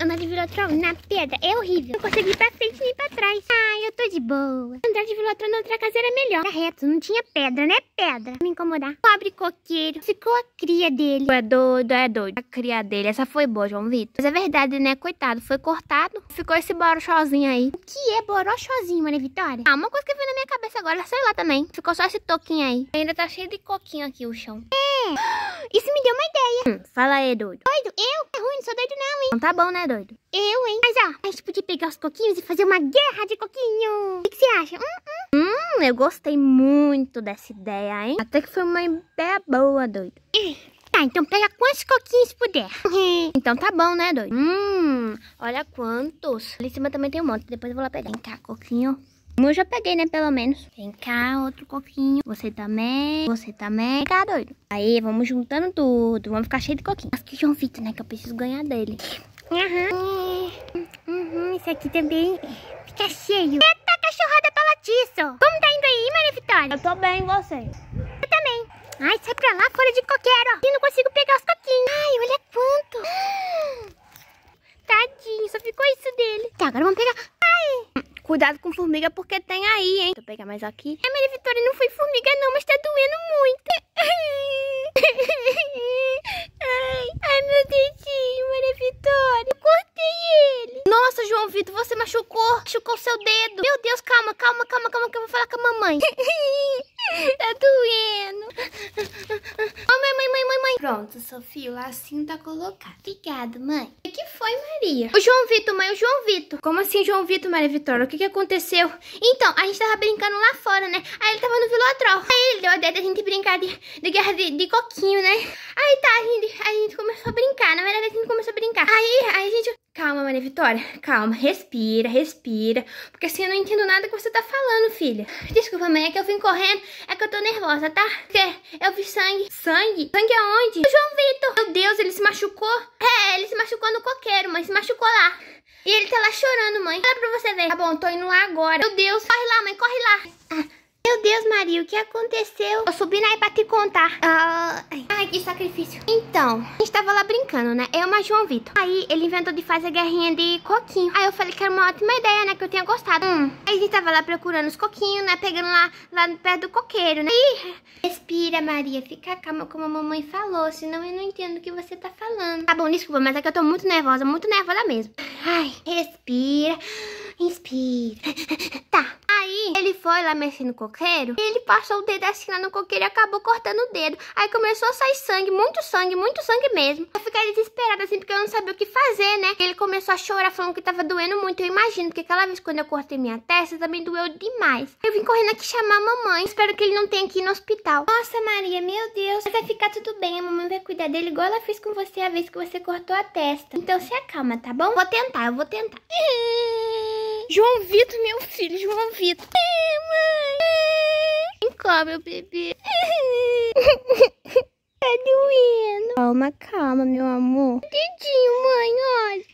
Andar de Velotrol na pedra é horrível. Não consegui ir pra frente nem pra trás. Ai, eu tô de boa. Andar de Velotrol na outra casa era melhor. Era reto, não tinha pedra, né? Pedra. Me incomodar. Pobre coqueiro. Ficou a cria dele. É doido, é doido. A cria dele. Essa foi boa, João Vitor. Mas é verdade, né? Coitado, foi cortado. Ficou esse borochozinho aí. O que é borochozinho, Maria Vitória? Ah, uma coisa que veio na minha cabeça agora, sei lá também. Ficou só esse toquinho aí. Ainda tá cheio de coquinho aqui o chão. É. Isso me deu uma ideia. Hum, fala aí, doido. Doido? Eu? É ruim, não sou doido não, hein? Não tá bom, né, doido? Eu, hein? Mas ó, a gente podia pegar os coquinhos e fazer uma guerra de coquinho. O que, que você acha? Hum, hum. hum, eu gostei muito dessa ideia, hein? Até que foi uma ideia boa, doido. Tá, então pega quantos coquinhos puder. então tá bom, né, doido? Hum, olha quantos. Ali em cima também tem um monte, depois eu vou lá pegar. Vem cá, coquinho. Eu já peguei, né, pelo menos. Vem cá, outro coquinho. Você também, você também. Vem cá, doido. Aí, vamos juntando tudo. Vamos ficar cheio de coquinho. Acho que João Vitor, né, que eu preciso ganhar dele. Uhum. Uhum, esse aqui também fica cheio. Eita, cachorrada palatiço. Como tá indo aí, Maria Vitória? Eu tô bem, você? Eu também. Ai, sai pra lá, fora de coqueiro. E não consigo pegar os coquinhos. Ai, olha quanto. Tadinho, só ficou isso dele. Tá, agora vamos pegar... Ai. Cuidado com formiga porque tem aí, hein? Eu pegar mais aqui. Ai, Maria Vitória, não foi formiga não, mas tá doendo muito. ai, ai, meu dedinho, Maria Vitória. Eu cortei ele. Nossa, João Vitor, você machucou. Machucou seu dedo. Meu Deus, calma, calma, calma, calma, que eu vou falar com a mamãe. tá doendo. Oh, mãe, mãe, mãe, mãe, mãe. Pronto, Sofia, o lacinho tá colocado. Obrigada, mãe. O que foi, Maria? O João Vitor, mãe, o João Vitor. Como assim, João Vitor, Maria Vitória? O que que aconteceu? Então, a gente tava brincando lá fora, né? Aí ele tava no Vilotrol. Aí ele deu a ideia da gente brincar de, de guerra de, de, coquinho, né? Aí tá, a gente, a gente começou a brincar. Na verdade, a gente começou a brincar. Aí, aí a gente... Vitória. Calma, respira, respira. Porque assim eu não entendo nada que você tá falando, filha. Desculpa, mãe, é que eu vim correndo. É que eu tô nervosa, tá? Porque eu vi sangue. Sangue? Sangue aonde? O João Vitor. Meu Deus, ele se machucou? É, ele se machucou no coqueiro, mas se machucou lá. E ele tá lá chorando, mãe. Olha pra você ver. Tá bom, tô indo lá agora. Meu Deus. Corre lá, mãe, corre lá. Ah. Meu Deus, Maria, o que aconteceu? Tô subindo aí pra te contar. Ah, ai, que sacrifício. Então, a gente tava lá brincando, né? Eu e o João Vitor. Aí ele inventou de fazer guerrinha de coquinho. Aí eu falei que era uma ótima ideia, né? Que eu tinha gostado. Hum. Aí a gente tava lá procurando os coquinhos, né? Pegando lá, lá perto do coqueiro, né? Ih, respira, Maria. Fica calma, como a mamãe falou. Senão eu não entendo o que você tá falando. Tá bom, desculpa, mas é que eu tô muito nervosa, muito nervosa mesmo. Ai, respira. Inspira. Foi lá mexer no coqueiro e ele passou o dedo assim lá no coqueiro e acabou cortando o dedo. Aí começou a sair sangue, muito sangue, muito sangue mesmo. Eu fiquei desesperada assim porque eu não sabia o que fazer, né? Ele começou a chorar falando que tava doendo muito. Eu imagino, porque aquela vez quando eu cortei minha testa também doeu demais. Eu vim correndo aqui chamar a mamãe. Espero que ele não tenha que ir no hospital. Nossa, Maria, meu Deus. Vai ficar tudo bem. A mamãe vai cuidar dele igual ela fez com você a vez que você cortou a testa. Então se acalma, tá bom? Vou tentar, eu vou tentar. João Vitor, meu filho, João Vitor. É, mãe. Vem cá, meu bebê. tá doendo. Calma, calma, meu amor. Dedinho, mãe, olha.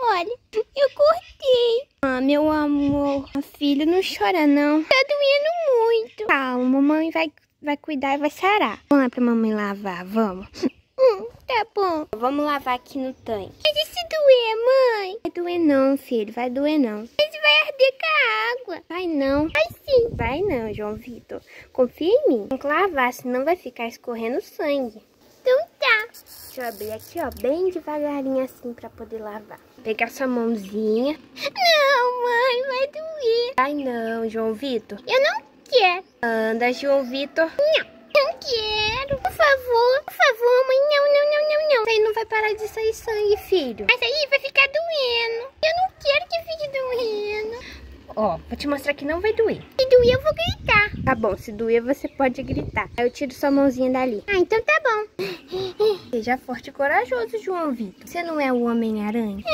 Olha, eu cortei. Ah, meu amor. Filho, não chora, não. Tá doendo muito. Calma, mamãe vai, vai cuidar e vai sarar. Vamos lá pra mamãe lavar, vamos. Hum, tá bom. Vamos lavar aqui no tanque. Mas e se doer, mãe? Vai doer não, filho. Vai doer não. Arder com a água. Vai não. Vai sim. Vai não, João Vitor. Confia em mim. Tem que lavar, senão vai ficar escorrendo sangue. Então tá. Deixa eu abrir aqui, ó, bem devagarinho assim pra poder lavar. Pegar sua mãozinha. Não, mãe, vai doer. Vai não, João Vitor. Eu não quero. Anda, João Vitor. Não. Não quero. Por favor. Por favor, mãe. Não, não, não, não, não. Isso aí não vai parar de sair sangue, filho. Mas aí vai ficar doendo. Eu não quero que fique doendo. Ó, vou te mostrar que não vai doer. Se doer, eu vou gritar. Tá bom, se doer, você pode gritar. Aí eu tiro sua mãozinha dali. Ah, então tá bom. Seja forte e corajoso, João Vitor. Você não é o Homem-Aranha?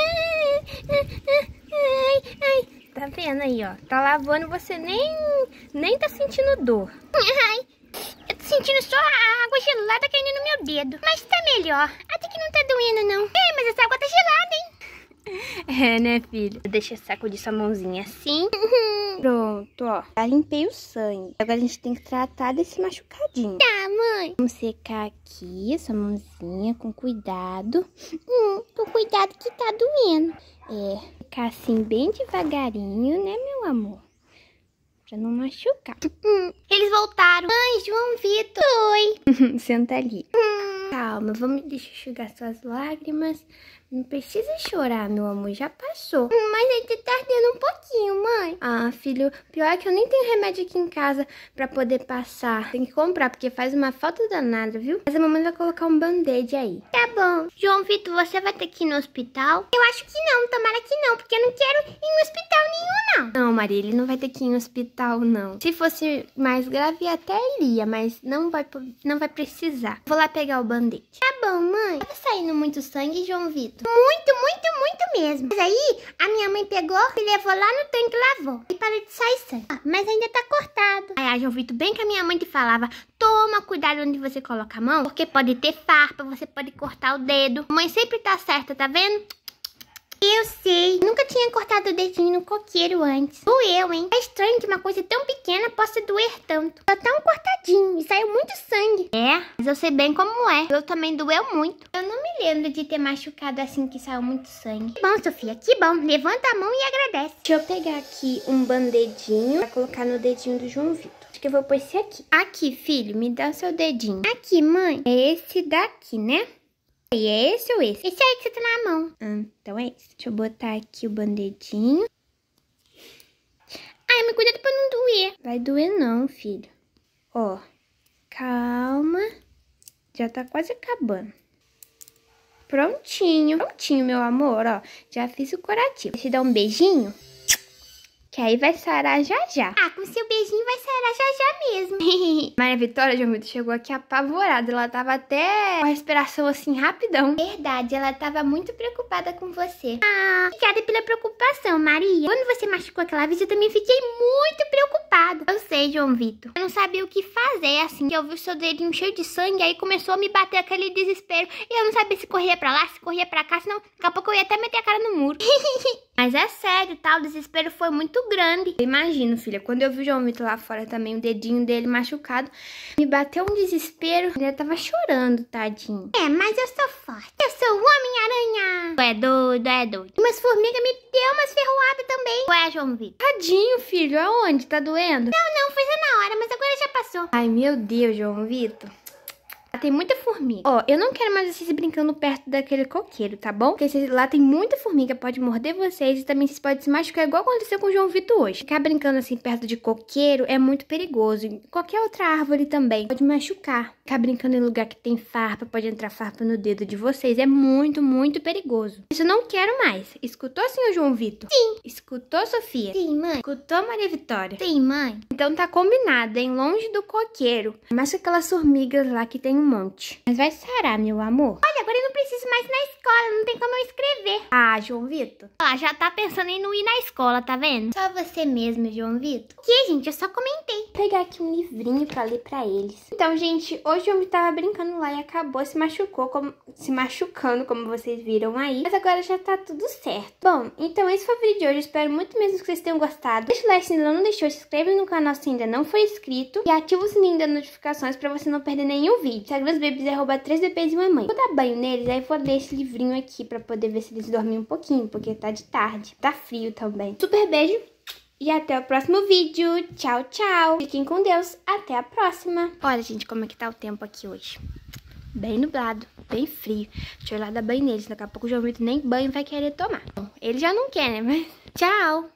Ai, ai. Tá vendo aí, ó. Tá lavando, você nem, nem tá sentindo dor. Ai. Eu tô sentindo só a água gelada caindo no meu dedo. Mas tá melhor. Até que não tá doendo, não. É, mas essa água tá gelada, hein? É, né, filho? Deixa sacudir sua mãozinha assim. Pronto, ó. Já limpei o sangue. Agora a gente tem que tratar desse machucadinho. Tá, mãe. Vamos secar aqui essa mãozinha com cuidado. Hum, tô cuidado que tá doendo. É, ficar assim bem devagarinho, né, meu amor? Pra não machucar. Eles voltaram. Ai, João Vitor. Oi. Senta ali. Hum. Calma, vamos deixa eu enxugar suas lágrimas. Não precisa chorar, meu amor, já passou. Mas ainda tá ardendo um pouquinho, mãe. Ah, filho, pior é que eu nem tenho remédio aqui em casa pra poder passar. Tem que comprar, porque faz uma falta danada, viu? Mas a mamãe vai colocar um band-aid aí. Tá bom. João Vitor, você vai ter que ir no hospital? Eu acho que não, tomara que não, porque eu não quero ir no hospital nenhum, não. Não, Maria, ele não vai ter que ir no hospital, não. Se fosse mais grave, até iria, mas não vai, não vai precisar. Vou lá pegar o band-aid. Tá bom, mãe. Tá saindo muito sangue, João Vitor? Muito, muito, muito mesmo. Mas aí, a minha mãe pegou e levou lá no tanque e lavou. E parou de sair sangue. Ah, mas ainda tá cortado. Ai, João Vitor, bem que a minha mãe te falava, toma cuidado onde você coloca a mão, porque pode ter farpa, você pode cortar o dedo. Mãe sempre tá certa, tá vendo? Eu sei. Nunca tinha cortado o dedinho no coqueiro antes. Doeu, hein? É estranho que uma coisa tão pequena possa doer tanto. Só tão cortadinho e saiu muito sangue. É, mas eu sei bem como é. Eu também doeu muito. Eu não me lembro de ter machucado assim que saiu muito sangue. Que bom, Sofia, que bom. Levanta a mão e agradece. Deixa eu pegar aqui um bandedinho pra colocar no dedinho do João Vitor. Acho que eu vou pôr esse aqui. Aqui, filho, me dá o seu dedinho. Aqui, mãe. É esse daqui, né? É esse ou esse? Esse aí que você tá na mão. Ah, então é esse. Deixa eu botar aqui o bandedinho. Ai, mas cuidado pra não doer. Vai doer não, filho. Ó, calma. Já tá quase acabando. Prontinho. Prontinho, meu amor, ó. Já fiz o curativo. Deixa eu dar um beijinho. Que aí vai sarar já já. Ah, com seu beijinho vai sarar já já mesmo. Maria Vitória, João Vitor, chegou aqui apavorada. Ela tava até com a respiração assim, rapidão. Verdade, ela tava muito preocupada com você. Ah, obrigada pela preocupação, Maria. Quando você machucou aquela vez, eu também fiquei muito preocupada. Eu sei, João Vitor. Eu não sabia o que fazer, assim. Eu vi o seu dedinho cheio de sangue, aí começou a me bater aquele desespero. E eu não sabia se corria pra lá, se corria pra cá, senão daqui a pouco eu ia até meter a cara no muro. Mas é sério, tá? O desespero foi muito grande. Eu imagino, filha, quando eu vi o João Vitor lá fora também, o dedinho dele machucado, me bateu um desespero. Ele tava chorando, tadinho. É, mas eu sou forte. Eu sou o Homem-Aranha. É doido, é doido. Umas formigas me deu umas ferroadas também. Ué, João Vitor. Tadinho, filho. Aonde? Tá doendo? Não, não, foi só na hora, mas agora já passou. Ai, meu Deus, João Vitor. Tem muita formiga. Ó, eu não quero mais vocês brincando perto daquele coqueiro, tá bom? Porque lá tem muita formiga, pode morder vocês e também vocês podem se machucar, igual aconteceu com o João Vitor hoje. Ficar brincando assim perto de coqueiro é muito perigoso. Qualquer outra árvore também pode machucar. Ficar brincando em lugar que tem farpa, pode entrar farpa no dedo de vocês. É muito, muito perigoso. Isso eu não quero mais. Escutou, senhor João Vitor? Sim. Escutou, Sofia? Sim, mãe. Escutou, Maria Vitória? Sim, mãe. Então tá combinado, hein? Longe do coqueiro. Mas com aquelas formigas lá que tem monte. Mas vai sarar, meu amor. Olha, agora eu não preciso mais na escola, não tem como eu escrever. Ah, João Vitor. Ah, já tá pensando em não ir na escola, tá vendo? Só você mesmo, João Vitor. O que, gente? Eu só comentei. Vou pegar aqui um livrinho pra ler pra eles. Então, gente, hoje o João tava brincando lá e acabou se machucou, como, se machucando, como vocês viram aí. Mas agora já tá tudo certo. Bom, então esse foi o vídeo de hoje. Espero muito mesmo que vocês tenham gostado. Deixa o like se ainda não deixou, se inscreve no canal se ainda não for inscrito. E ativa o sininho das notificações pra você não perder nenhum vídeo. Instagram dos Babies é arroba 3DPs e mamãe. Vou dar banho neles, aí vou ler esse livrinho aqui pra poder ver se eles dormem um pouquinho, porque tá de tarde. Tá frio também. Super beijo e até o próximo vídeo. Tchau, tchau. Fiquem com Deus. Até a próxima. Olha, gente, como é que tá o tempo aqui hoje. Bem nublado, bem frio. Deixa eu ir lá dar banho neles. Daqui a pouco o João Vitor nem banho vai querer tomar. Ele já não quer, né? Mas tchau.